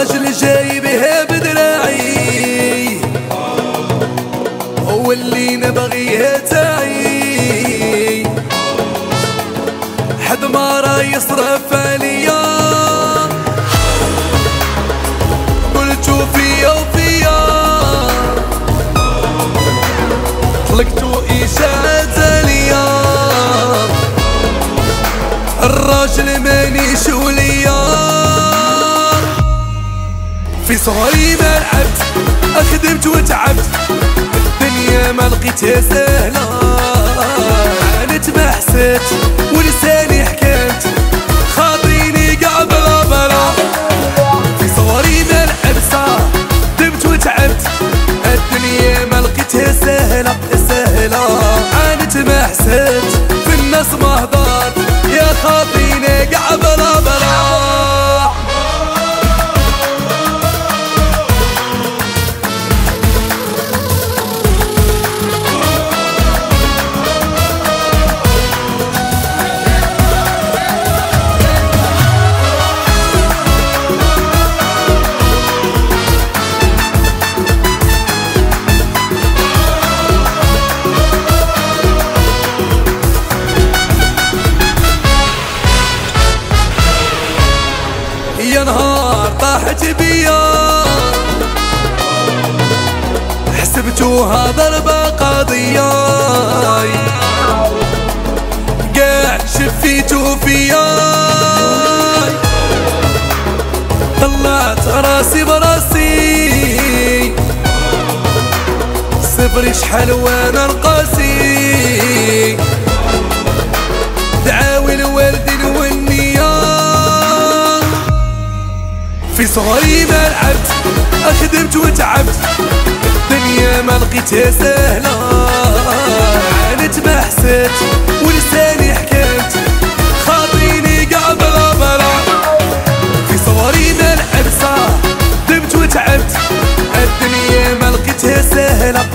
راجل جاي بها بدراعي. هو اللي نبغيه تاعي. حد ما راه يصرف طلقتو إشاعات عليا الراجل مانيش وليا في صغري ما لعبت أخدمت وتعبت. الدنيا ما لقيتها سهلة. نهار طاحت بيا حسبتوها ضربة قضية قاع شفيتو فيا طلعت راسي براسي. صفري شحال وأنا القاسي في صغري ما لعبت خدمت وتعبت الدنيا ما لقيتها سهلة. عانت ما حسيت ولساني حكيت خاطيني قاع بلا بلا في صغري ما لعبت صح خدمت وتعبت الدنيا ما لقيتها سهلة.